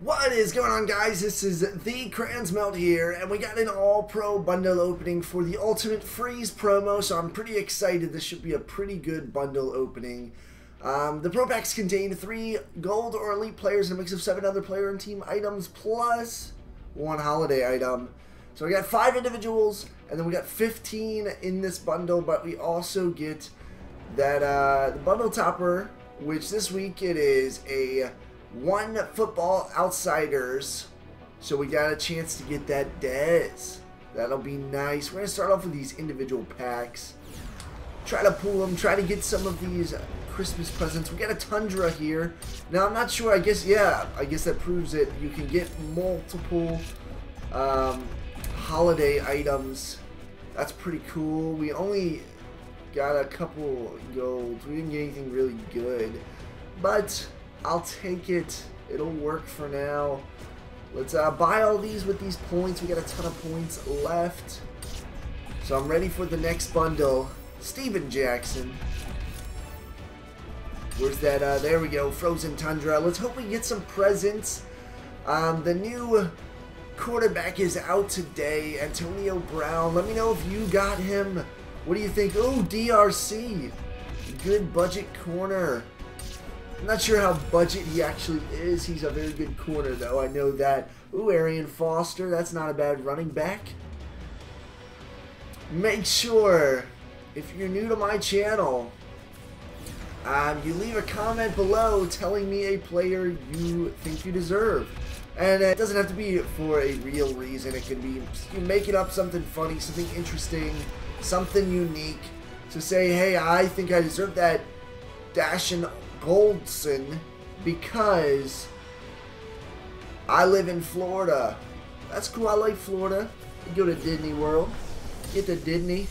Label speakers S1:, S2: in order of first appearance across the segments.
S1: What is going on guys? This is the Crayonsmelt here and we got an all pro bundle opening for the Ultimate Freeze promo so I'm pretty excited. This should be a pretty good bundle opening. Um, the pro packs contain three gold or elite players and a mix of seven other player and team items plus one holiday item. So we got five individuals and then we got 15 in this bundle but we also get that uh, the bundle topper which this week it is a one football outsiders. So we got a chance to get that Dez. That'll be nice. We're going to start off with these individual packs. Try to pull them. Try to get some of these Christmas presents. We got a Tundra here. Now, I'm not sure. I guess, yeah. I guess that proves it. You can get multiple um, holiday items. That's pretty cool. We only got a couple golds. We didn't get anything really good. But I'll take it. It'll work for now. Let's uh, buy all these with these points. We got a ton of points left. So I'm ready for the next bundle. Steven Jackson. Where's that? Uh, there we go. Frozen Tundra. Let's hope we get some presents. Um, the new quarterback is out today. Antonio Brown. Let me know if you got him. What do you think? Oh, DRC. Good budget corner. I'm not sure how budget he actually is. He's a very good corner, though. I know that. Ooh, Arian Foster. That's not a bad running back. Make sure, if you're new to my channel, um, you leave a comment below telling me a player you think you deserve. And it doesn't have to be for a real reason. It can be you making up something funny, something interesting, something unique. To say, hey, I think I deserve that Dashon Goldson because I live in Florida. That's cool. I like Florida. You go to Disney World. Get to Disney.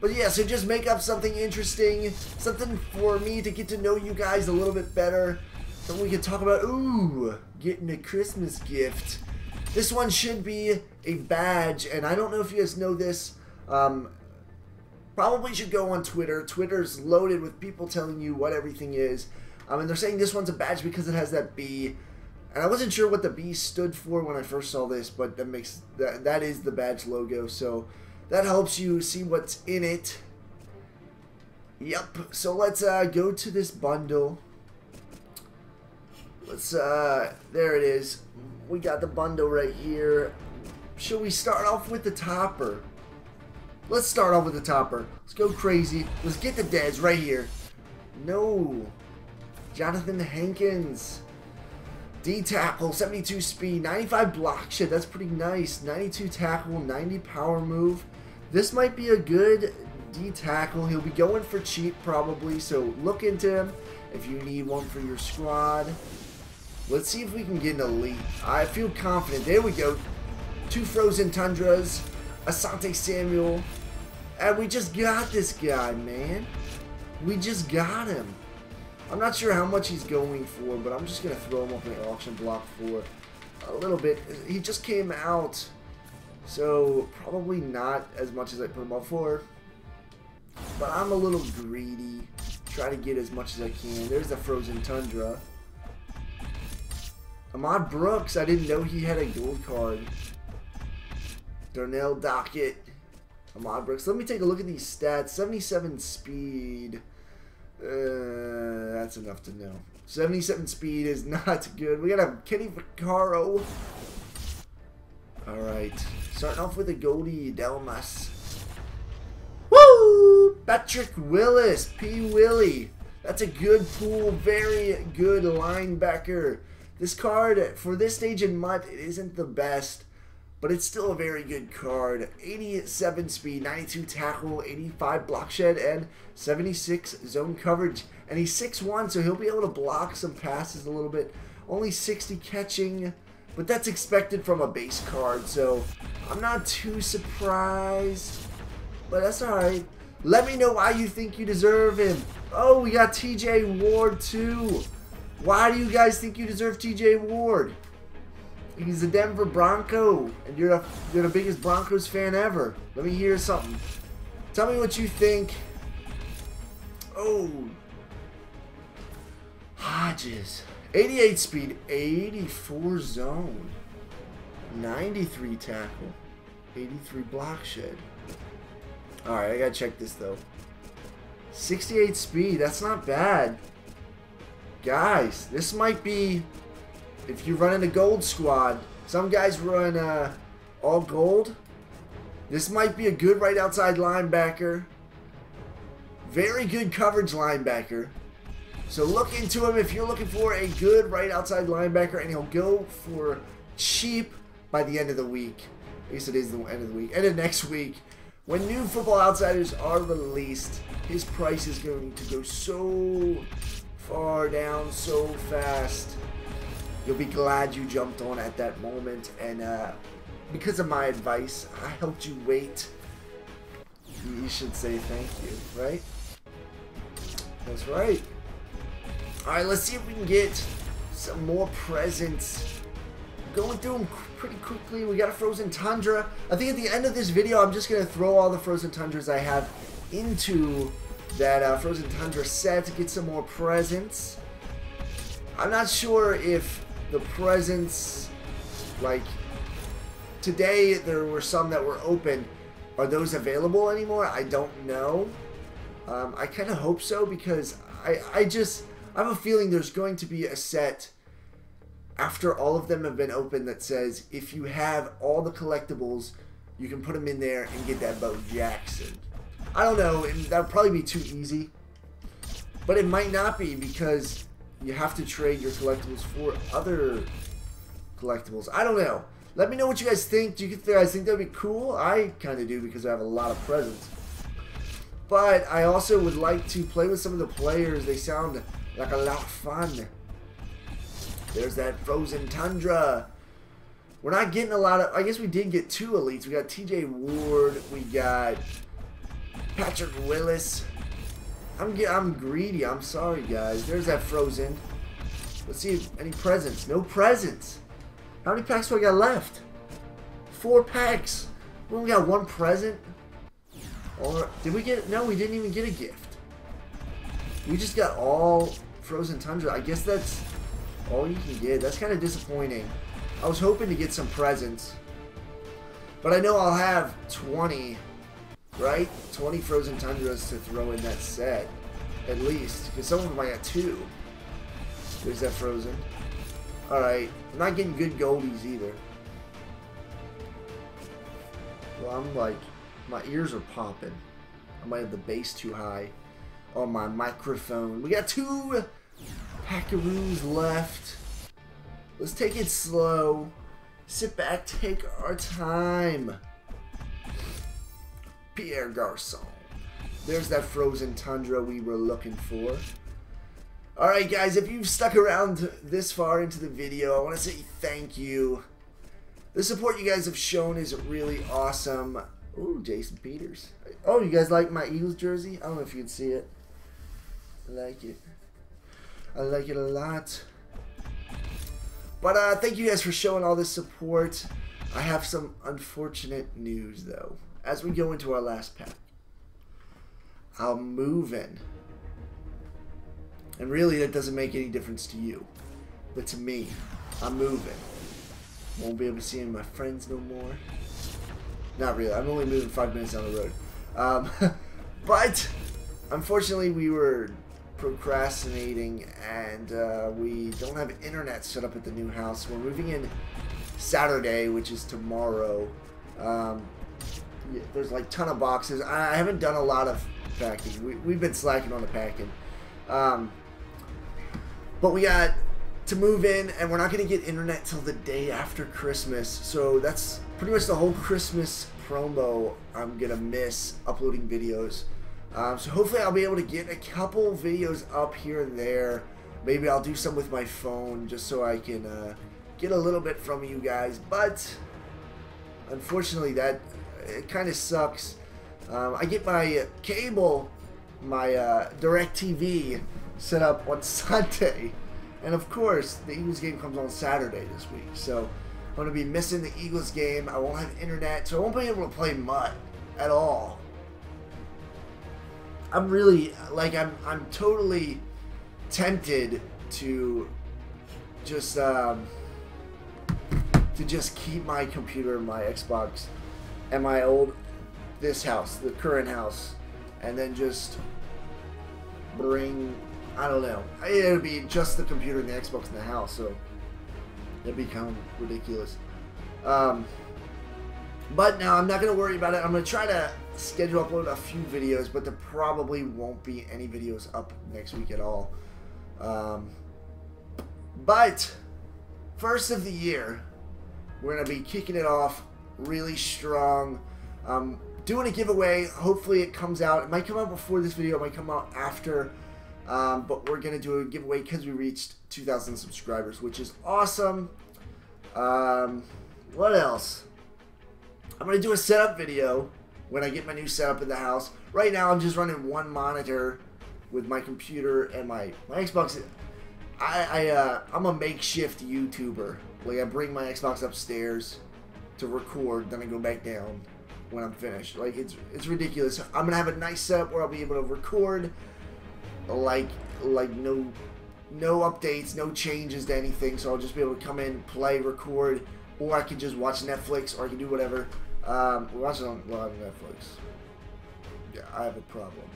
S1: But yeah, so just make up something interesting. Something for me to get to know you guys a little bit better. Something we can talk about. Ooh, getting a Christmas gift. This one should be a badge. And I don't know if you guys know this. Um, Probably should go on Twitter. Twitter's loaded with people telling you what everything is. Um, and they're saying this one's a badge because it has that B. And I wasn't sure what the B stood for when I first saw this, but that makes that that is the badge logo. So that helps you see what's in it. Yep. So let's uh, go to this bundle. Let's uh, there it is. We got the bundle right here. Should we start off with the topper? Let's start off with the topper. Let's go crazy. Let's get the Dez right here. No. Jonathan Hankins. D tackle, 72 speed, 95 block. Shit, that's pretty nice. 92 tackle, 90 power move. This might be a good D tackle. He'll be going for cheap probably, so look into him if you need one for your squad. Let's see if we can get an elite. I feel confident. There we go. Two frozen tundras. Asante Samuel. And we just got this guy, man. We just got him. I'm not sure how much he's going for, but I'm just going to throw him in the auction block for a little bit. He just came out, so probably not as much as I put him up for. But I'm a little greedy. Try to get as much as I can. There's the Frozen Tundra. Ahmad Brooks, I didn't know he had a gold card. Darnell Dockett. Ahmad Brooks. Let me take a look at these stats. 77 speed. Uh, that's enough to know. 77 speed is not good. We got a Kenny Vaccaro. Alright. Starting off with a Goldie Delmas. Woo! Patrick Willis. P. Willis. That's a good pool. Very good linebacker. This card, for this stage in MUT, it isn't the best but it's still a very good card. 87 speed, 92 tackle, 85 block shed, and 76 zone coverage. And he's 6'1", so he'll be able to block some passes a little bit. Only 60 catching, but that's expected from a base card, so I'm not too surprised. But that's alright. Let me know why you think you deserve him. Oh, we got TJ Ward too. Why do you guys think you deserve TJ Ward? He's a Denver Bronco, and you're the, you're the biggest Broncos fan ever. Let me hear something. Tell me what you think. Oh. Hodges. 88 speed, 84 zone, 93 tackle, 83 block shed. Alright, I gotta check this though. 68 speed, that's not bad. Guys, this might be, if you're running a gold squad, some guys run uh, all gold. This might be a good right outside linebacker. Very good coverage linebacker. So look into him if you're looking for a good right outside linebacker, and he'll go for cheap by the end of the week. At least it is the end of the week. End of next week. When new Football Outsiders are released, his price is going to go so far down so fast. You'll be glad you jumped on at that moment, and uh, because of my advice, I helped you wait. You should say thank you, right? That's right. Alright, let's see if we can get some more presents. Going through them pretty quickly. We got a Frozen Tundra. I think at the end of this video, I'm just going to throw all the Frozen Tundras I have into that uh, Frozen Tundra set to get some more presents. I'm not sure if the presents, like, today there were some that were open. Are those available anymore? I don't know. Um, I kind of hope so because I, I just, I have a feeling there's going to be a set after all of them have been open that says if you have all the collectibles, you can put them in there and get that Bo Jackson. I don't know. That would probably be too easy. But it might not be because you have to trade your collectibles for other collectibles. I don't know. Let me know what you guys think. Do you guys think that would be cool? I kind of do because I have a lot of presents. But I also would like to play with some of the players. They sound like a lot of fun. There's that Frozen Tundra. We're not getting a lot of... I guess we did get two elites. We got TJ Ward. We got Patrick Willis. I'm I'm greedy. I'm sorry, guys. There's that Frozen. Let's see if any presents. No presents. How many packs do I got left? Four packs. We only got one present. Or did we get? No, we didn't even get a gift. We just got all Frozen Tundra. I guess that's all you can get. That's kind of disappointing. I was hoping to get some presents. But I know I'll have 20 right? 20 Frozen Tundras to throw in that set, at least. Because some of them I got two. There's that Frozen. Alright, I'm not getting good goldies either. Well, I'm like, my ears are popping. I might have the bass too high on my microphone. We got two Packaroos left. Let's take it slow. Sit back, take our time. Pierre Garcon. There's that frozen tundra we were looking for. Alright guys, if you've stuck around this far into the video, I want to say thank you. The support you guys have shown is really awesome. Ooh, Jason Peters. Oh, you guys like my Eagles jersey? I don't know if you can see it. I like it. I like it a lot. But uh, thank you guys for showing all this support. I have some unfortunate news though as we go into our last pack, I'm moving. And really, that doesn't make any difference to you. But to me, I'm moving. Won't be able to see any of my friends no more. Not really. I'm only moving five minutes down the road. Um, but, unfortunately, we were procrastinating and uh, we don't have internet set up at the new house. We're moving in Saturday, which is tomorrow. Um, there's like ton of boxes. I haven't done a lot of packing. We, we've been slacking on the packing. Um, but we got to move in, and we're not going to get internet till the day after Christmas. So that's pretty much the whole Christmas promo I'm going to miss uploading videos. Um, so hopefully I'll be able to get a couple videos up here and there. Maybe I'll do some with my phone just so I can uh, get a little bit from you guys. But unfortunately, that it kind of sucks. Um, I get my cable, my uh, DirecTV set up on Sunday. And of course, the Eagles game comes on Saturday this week. So I'm going to be missing the Eagles game. I won't have internet, so I won't be able to play MUT at all. I'm really, like, I'm, I'm totally tempted to just um, to just keep my computer, my Xbox, and my old this house, the current house, and then just bring I don't know. It'd be just the computer and the Xbox in the house, so it'd be kind of ridiculous. Um, but now I'm not gonna worry about it. I'm gonna try to schedule upload a few videos, but there probably won't be any videos up next week at all. Um, but first of the year, we're gonna be kicking it off really strong. Um, doing a giveaway. Hopefully it comes out. It might come out before this video. It might come out after. Um, but we're going to do a giveaway because we reached 2,000 subscribers, which is awesome. Um, what else? I'm going to do a setup video when I get my new setup in the house. Right now, I'm just running one monitor with my computer and my, my Xbox. I, I, uh, I'm a makeshift YouTuber. Like, I bring my Xbox upstairs to record, then I go back down when I'm finished. Like, it's, it's ridiculous. I'm to have a nice setup where I'll be able to record like like no no updates, no changes to anything. So I'll just be able to come in, play, record, or I can just watch Netflix, or I can do whatever. Um, we're watching on well, Netflix. Yeah, I have a problem.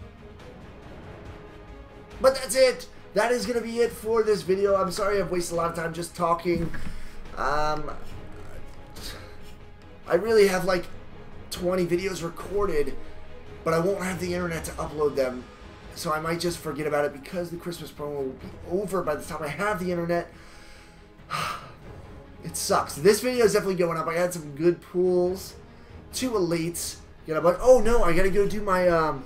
S1: But that's it. That is to be it for this video. I'm sorry I've wasted a lot of time just talking. Um, I really have like 20 videos recorded, but I won't have the internet to upload them so I might just forget about it because the Christmas promo will be over by the time I have the internet. it sucks. This video is definitely going up. I had some good pulls, two elites. You know, but oh no, I gotta go do my um.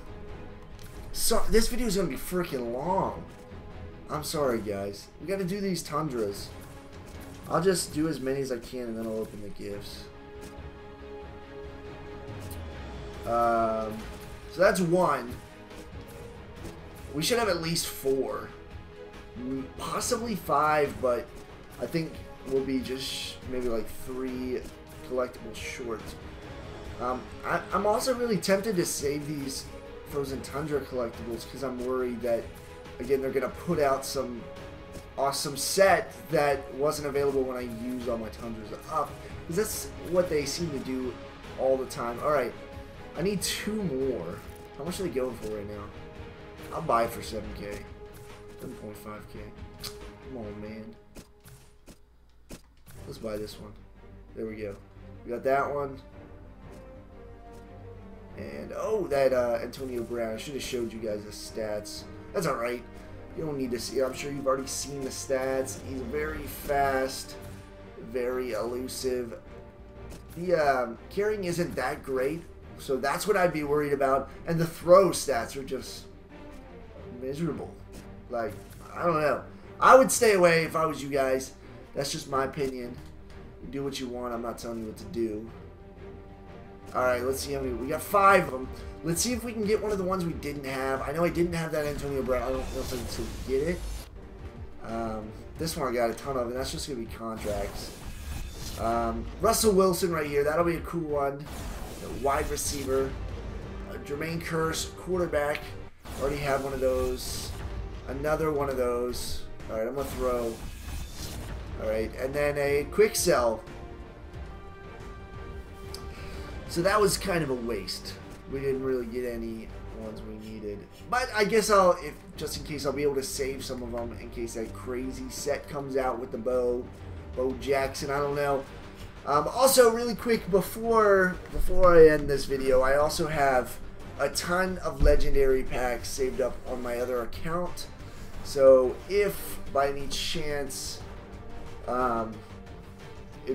S1: So this video is gonna be freaking long. I'm sorry, guys. We gotta do these tundras. I'll just do as many as I can and then I'll open the gifts. Um, so that's one. We should have at least four. Possibly five, but I think we'll be just maybe like three collectibles short. Um, I, am also really tempted to save these Frozen Tundra collectibles because I'm worried that, again, they're going to put out some awesome set that wasn't available when I used all my Tundras up. Because that's what they seem to do all the time. Alright, I need two more. How much are they going for right now? I'll buy for 7k. 7.5k. Come on, man. Let's buy this one. There we go. We got that one. And, oh, that uh, Antonio Brown. I should have showed you guys the stats. That's alright. You don't need to see I'm sure you've already seen the stats. He's very fast, very elusive. The um, carrying isn't that great, so that's what I'd be worried about. And the throw stats are just miserable. Like, I don't know. I would stay away if I was you guys. That's just my opinion. You do what you want. I'm not telling you what to do. Alright, let's see how many. We got five of them. Let's see if we can get one of the ones we didn't have. I know I didn't have that Antonio Brown. I don't know if I can get it. Um, this one I got a ton of, and that's just going to be contracts. Um, Russell Wilson right here. That'll be a cool one. Wide receiver. Uh, Jermaine Kearse, quarterback. Already have one of those. Another one of those. Alright, I'm going to throw. Alright, and then a quick sell. So that was kind of a waste. We didn't really get any ones we needed. But I guess I'll, if just in case, I'll be able to save some of them in case that crazy set comes out with the Bo, Bo Jackson. I don't know. Um, also, really quick before before I end this video, I also have a ton of legendary packs saved up on my other account. So if by any chance um,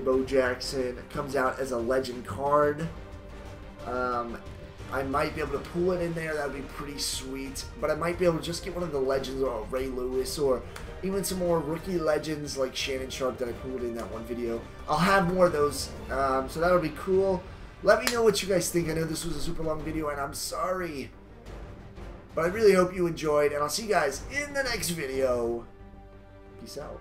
S1: Bo Jackson comes out as a legend card, um, I might be able to pull it in there. That would be pretty sweet. But I might be able to just get one of the legends or Ray Lewis or even some more rookie legends like Shannon Sharpe that I pulled in that one video. I'll have more of those. Um, so that'll be cool. Let me know what you guys think. I know this was a super long video, and I'm sorry. But I really hope you enjoyed, and I'll see you guys in the next video. Peace out.